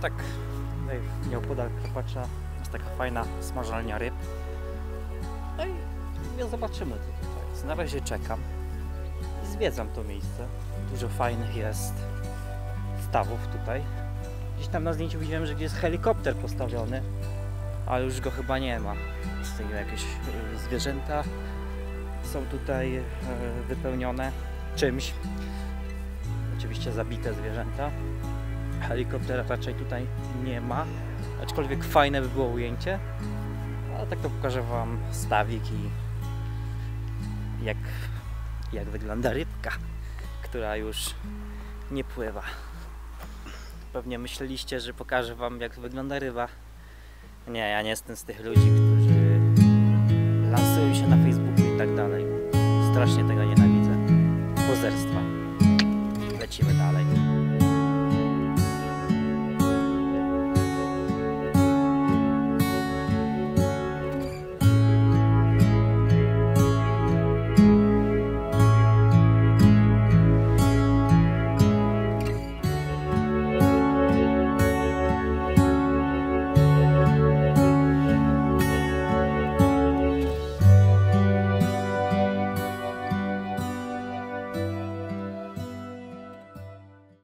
Tak tutaj nieopodal Karpacza jest taka fajna smażalnia ryb. No i ja zobaczymy co tutaj jest. Na razie czekam i zwiedzam to miejsce. Dużo fajnych jest stawów tutaj. Gdzieś tam na zdjęciu widziałem, że jest helikopter postawiony, ale już go chyba nie ma. Stoją jakieś y, zwierzęta są tutaj e, wypełnione czymś. Oczywiście zabite zwierzęta. Helikoptera raczej tutaj nie ma, aczkolwiek fajne by było ujęcie. Ale tak to pokażę Wam stawik i jak, jak wygląda rybka, która już nie pływa. Pewnie myśleliście, że pokażę Wam jak wygląda ryba. Nie, ja nie jestem z tych ludzi, którzy lansują się na Facebooku i tak dalej. Strasznie tego nienawidzę. Pozerstwa.